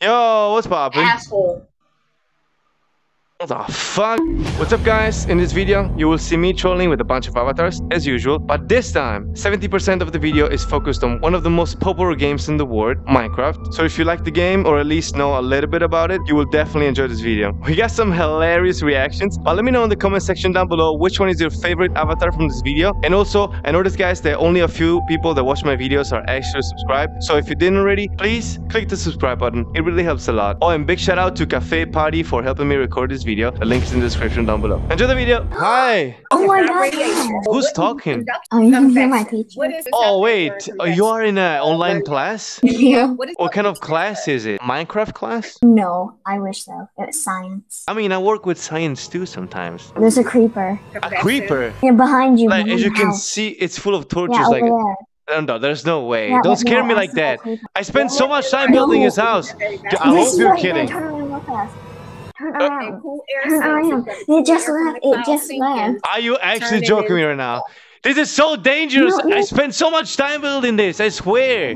Yo, what's poppin'? Asshole. What the fuck? What's up guys? In this video, you will see me trolling with a bunch of avatars, as usual, but this time, 70% of the video is focused on one of the most popular games in the world, Minecraft. So if you like the game, or at least know a little bit about it, you will definitely enjoy this video. We got some hilarious reactions, but let me know in the comment section down below which one is your favorite avatar from this video. And also, I noticed guys that only a few people that watch my videos are actually subscribed. So if you didn't already, please click the subscribe button. It really helps a lot. Oh, and big shout out to Cafe Party for helping me record this video. The link is in the description down below. Enjoy the video. Hi. Oh my god. Who's talking? Oh, you can hear my teacher. Oh wait, uh, you are in an online class? Yeah. What kind of class is it? Minecraft class? No, I wish so. It's science. I mean, I work with science too sometimes. There's a creeper. A creeper. Yeah, behind you. Like behind as you can house. see, it's full of torches. Yeah, like, over there. no, no, there's no way. Yeah, Don't scare there. me like see that. I spent so much time building his house. I hope you're right there. kidding. Turn around real fast. Turn Uh, around. Cool Turn around. It just left. It just left. Are you actually joking me right now? This is so dangerous. No, I spent so much time building this. I swear.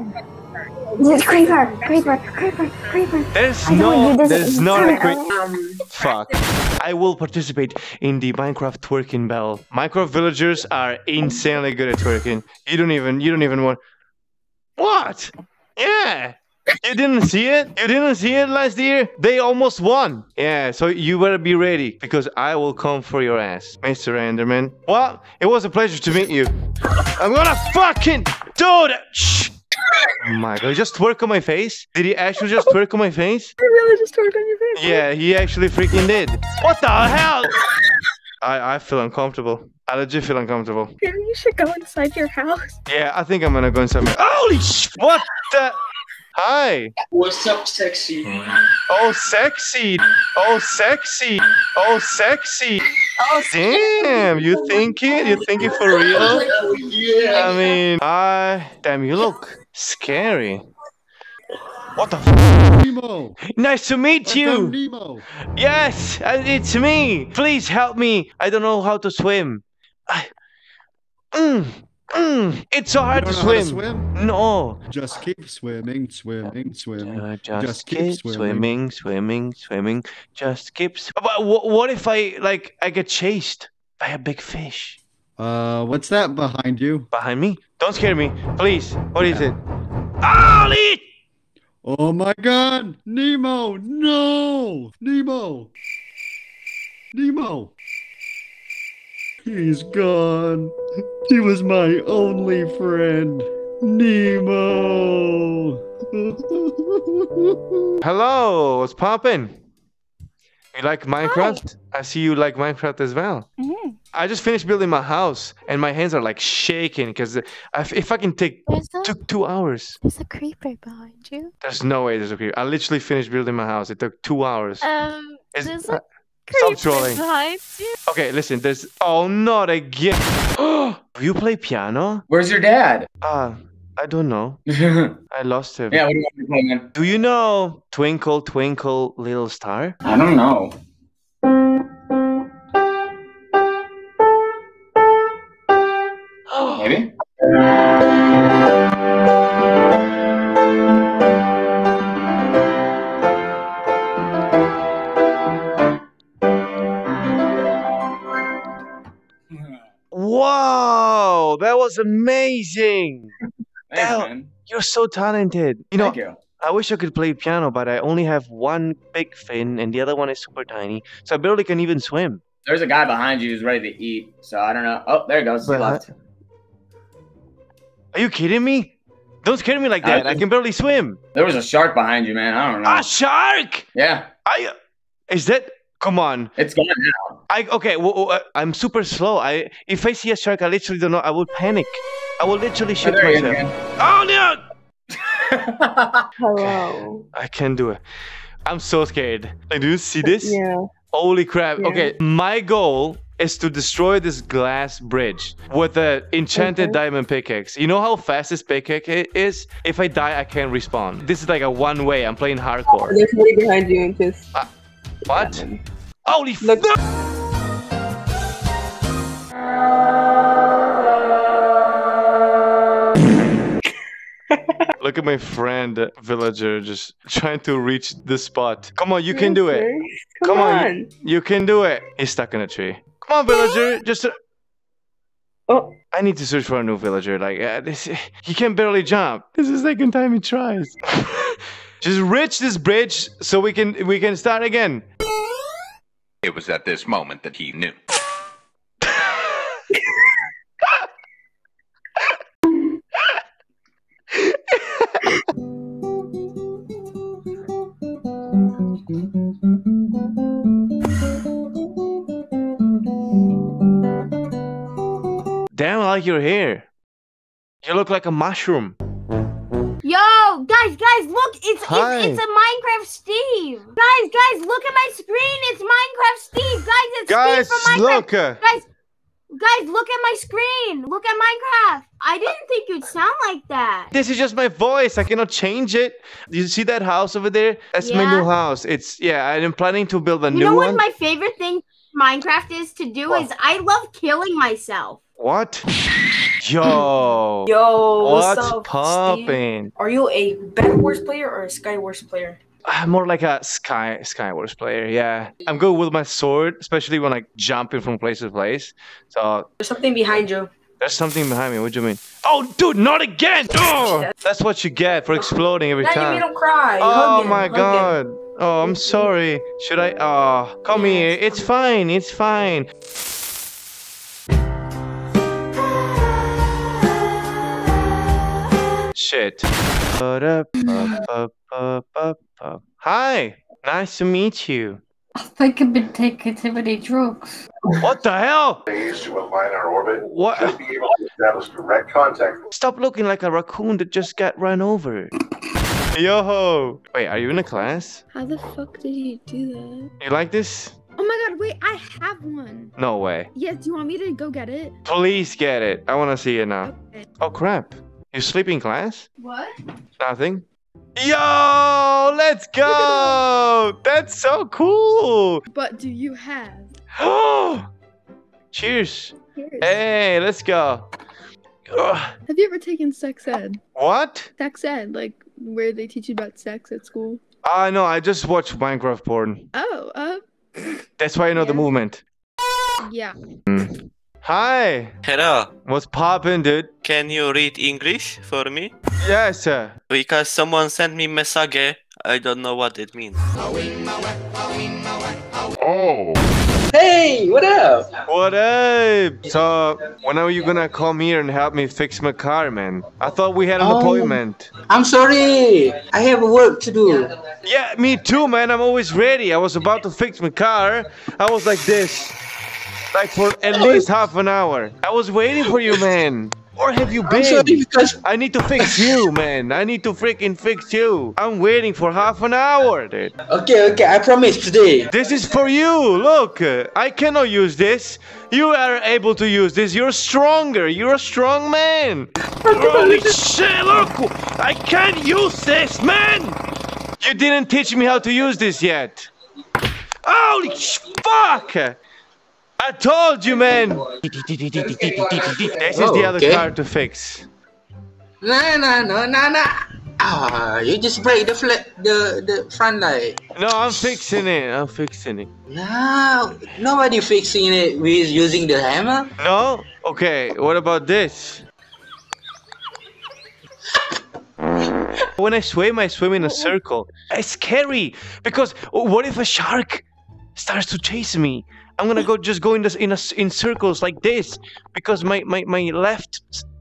There's creeper. Creeper. Creeper. Creeper. There's no, you there's is not a turn Fuck. I will participate in the Minecraft twerking battle. Minecraft villagers are insanely good at twerking. You don't even you don't even want What? Yeah. You didn't see it? You didn't see it last year? They almost won. Yeah, so you better be ready because I will come for your ass, Mr. Enderman. Well, it was a pleasure to meet you. I'm gonna fucking dude. Shh. Oh my god, he just twerk on my face? Did he actually just twerk on my face? You really just twerk on your face? Yeah, he actually freaking did. What the hell? I, I feel uncomfortable. I legit feel uncomfortable. Maybe you should go inside your house. Yeah, I think I'm gonna go inside my. Holy sh! What the? Hi. What's up, sexy? Oh, sexy. Oh, sexy. Oh, sexy. Oh, damn. You think it? You think it for real? Yeah. I mean, I. Damn, you look scary. What the? F- Nemo! nice to meet I you. Nemo! Yes, uh, it's me. Please help me. I don't know how to swim. I, mm, it's so hard to know to swim. swim? No. Just keep swimming, swimming, swimming. Uh, just, Just keep, keep swimming. swimming. swimming, swimming, Just keep. But wh- what if I like I get chased by a big fish Uh, what's that behind you? behind me? Don't scare me, please. What is it? Ollie! Oh my god! Nemo! No! Nemo! Nemo! He's gone. He was my only friend. Nemo! Hello, what's poppin'? You like Minecraft? I see you like Minecraft as well. Mhm. I just finished building my house and my hands are like shaking because if I can take There's a, took two hours. there's a creeper behind you. There's no way there's a creeper. I literally finished building my house. It took two hours. Um, Is- there's a stop creeper trolling. Okay, listen. There's oh not again. Do you play piano? Where's your dad? Uh, I don't know. I lost him. Yeah, what do you want to play, man? Do you know Twinkle Twinkle Little Star? I don't know. Maybe? You're so talented. You know, Thank you. I wish I could play piano, but I only have one big fin and the other one is super tiny, so I barely can even swim. There's a guy behind you who's ready to eat, so I don't know. Oh, there he goes. He left. Are you kidding me? Don't scare me like that. I just- can barely swim. There was a shark behind you, man. I don't know. A shark? Yeah, I is that? Come on. it's gone now. I okay. Well, uh, I'm super slow. I if I see a shark, I literally don't know. I will panic. I will literally Oh, shit there myself. Oh no! Hello. I can't do it. I'm so scared. Like, do you see this? Yeah. Holy crap. Yeah. Okay, my goal is to destroy this glass bridge with an enchanted Okay. diamond pickaxe. You know how fast this pickaxe is? If I die, I can't respawn. This is like a one way. I'm playing hardcore. Oh, there's somebody behind you and just uh, What? Holy Look- Look at my friend villager just trying to reach the spot. Come on, you can do it. Come, Come on. on. You can do it. He's stuck in a tree. Come on, villager. Just. uh, Oh, I need to search for a new villager. Like uh, this, he can barely jump. This is the second time he tries. Just reach this bridge so we can we can start again. It was at this moment that he knew. Like your hair. You look like a mushroom. Yo, guys, guys, look! It's Hi. it's, it's a Minecraft Steve. Guys, guys, look at my screen. It's Minecraft Steve. Guys, it's Guys, Steve from Minecraft. look. Guys, guys, look at my screen. Look at Minecraft. I didn't think you'd sound like that. This is just my voice. I cannot change it. You see that house over there? That's my new house. It's yeah. I'm planning to build a You new know what one. my favorite thing Minecraft is to do What? is I love killing myself. What? Yo. yo, what's, What's up, popping? Are you a Bed Wars player or a Sky Wars player? I'm more like a Sky Skywars player. Yeah, I'm good with my sword, especially when like jumping from place to place. So There's something behind you. there's something behind me. What do you mean? Oh, dude, not again! Oh, that's what you get for exploding every Now you time. made him cry. Oh him, my hug him. god. Oh, I'm sorry. Should I? Oh, come here. It's fine. It's fine. Shit. Hi. Nice to meet you. I think I've been taking too many drugs. What the hell? days to align our orbit should What? be able to establish direct contact. Stop looking like a raccoon that just got run over. Yo! -ho. Wait, are you in a class? How the fuck did you do that? You like this? Oh my god, wait, I have one. No way. Yeah, do you want me to go get it? Please get it. I want to see it now. Okay. Oh crap. You sleep in class? What? Nothing. Yo, let's go! That's so cool! But do you have? Cheers! Here's- Hey, let's go. Ugh, Have you ever taken sex ed? what? Sex ed, like where they teach you about sex at school? Ah, no, I just watched Minecraft porn. Oh, uh, That's why I know the movement. yeah. Hi! Hello, What's poppin', dude? can you read English for me? Yes, sir. Because someone sent me message. I don't know what it means. Oh, Hey, what up? What up? So, when are you gonna come here and help me fix my car, man? I thought we had an Oh. appointment. I'm sorry. I have work to do. Yeah, me too, man. I'm always ready. I was about to fix my car. I was like this, like for at least half an hour. I was waiting for you, man. Or have you I'm sorry been? because I need to fix you, man. I need to freaking fix you. I'm waiting for half an hour, dude. okay, okay. I promise today. This is for you. Look, I cannot use this. You are able to use this. You're stronger. You're a strong man. Holy shit! Look, I can't use this, man. You didn't teach me how to use this yet. Holy fuck! I told you, man. This is the other Okay. car to fix. Nah, nah, no, nah, nah. Ah, you just break the flat, the the front light. No, I'm fixing it. I'm fixing it. No, nobody fixing it with using the hammer. No? Okay, what about this? When I swim, I swim in a circle. It's scary because what if a shark starts to chase me? I'm gonna go just go in this in a, in circles like this because my, my, my left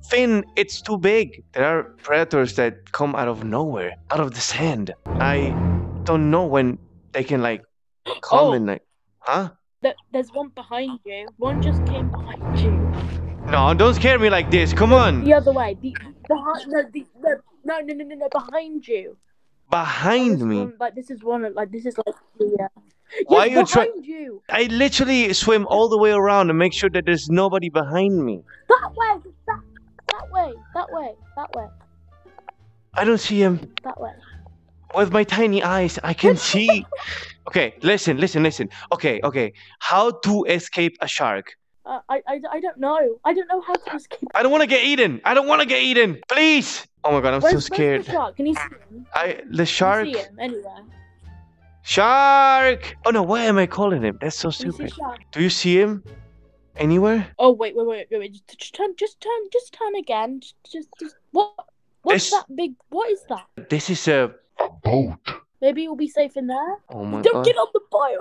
fin it's too big. There are predators that come out of nowhere, out of the sand. I don't know when they can like come Oh. and like, huh? Th- there's one behind you. One just came behind you. No, don't scare me like this. Come on. The other way. The behind. No, the, the, no, no, no, no, no, behind you. Behind me. one, like this is one. Like this is like Yeah. Uh, Why yes, you try- I literally swim all the way around and make sure that there's nobody behind me. That way. That, that way. That way. That way. I don't see him. That way. With my tiny eyes, I can see. Okay, listen, listen, listen. Okay, okay. How to escape a shark? Uh, I, I, I don't know. I don't know how to escape. I don't want to get eaten. I don't want to get eaten. Please. Oh my god, I'm Where's, so where's scared. the shark? Can you see him? I the Can shark. you see him anywhere? Shark! Oh no, why am I calling him? That's so Can you see stupid. Do you see him anywhere? Oh wait, wait, wait, wait, wait. Just, just turn, just turn, just turn again. Just, just, just what? What's This- that big? What is that? This is a boat. Maybe you'll be safe in there. Oh my Don't god. get on the boat.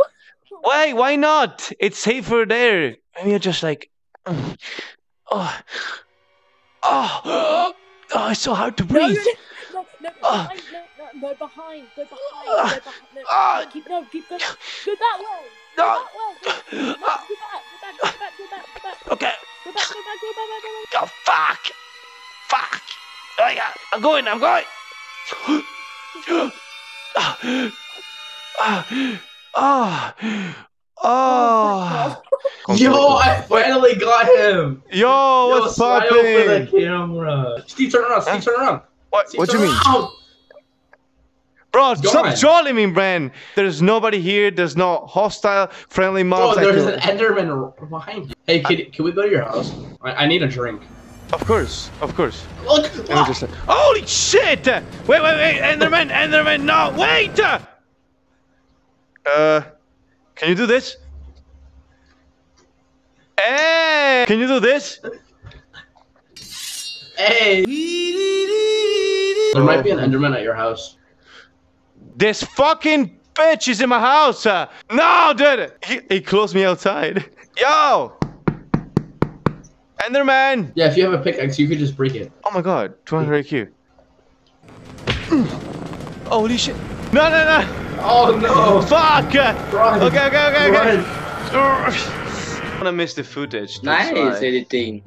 Why? Why not? It's safer there. And you're just like, oh, oh, oh, it's so hard to breathe. no, no, no, Ah. behind, no, no, no, behind, go behind, Ah. go behind. No, Ah. keep, no, keep going. Go that way. Go No. that way. No, go back, go back, go back, go back, go back, go back. Okay. Go back, go back, go back, go back, go back. Oh fuck! Fuck! Oh my! I'm going! I'm going! Ah, ah, ah, ah. Yo, I finally got him. Yo, what's Yo, smile for the camera. Steve, turn around. Steve, turn around. What? What do you mean? around. Bro, stop Gone. trolling me, Bran. There's nobody here. There's no hostile, friendly mobs. I there's an Enderman behind you. Hey, kid, can we go to your house? I, I need a drink. Of course, of course. Look, Let me just. Holy shit! Wait, wait, wait! Enderman, Enderman, no, wait! Uh, can you do this? Hey, can you do this? Hey. There might be an Enderman at your house. This fucking bitch is in my house. Uh, no, dude, he, he closed me outside. Yo, Enderman. Yeah, if you have a pickaxe, you could just break it. Oh my god, 200 IQ. Holy shit! No, no, no! Oh no! Fuck! Run. Okay, okay, okay, okay. Run. I wanna miss the footage. that's Nice why. editing.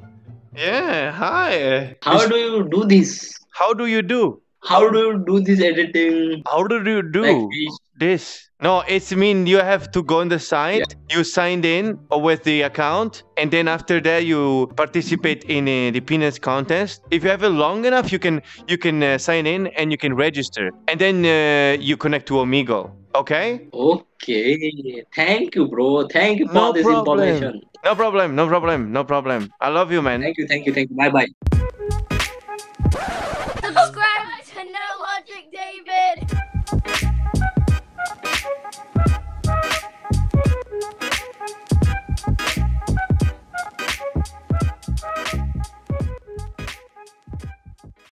Yeah, hi. How do you do this? How do you do? How do you do this editing? How do you do Like this? No, it's mean you have to go on the site. You signed in with the account, and then after that you participate in uh, the peanuts contest. If you have it long enough, you can you can uh, sign in and you can register, and then uh, you connect to Omegle. Okay? Okay. Thank you, bro. Thank you for No this problem. information. No problem. No problem. No problem. I love you, man. Thank you, thank you, thank you. Bye bye.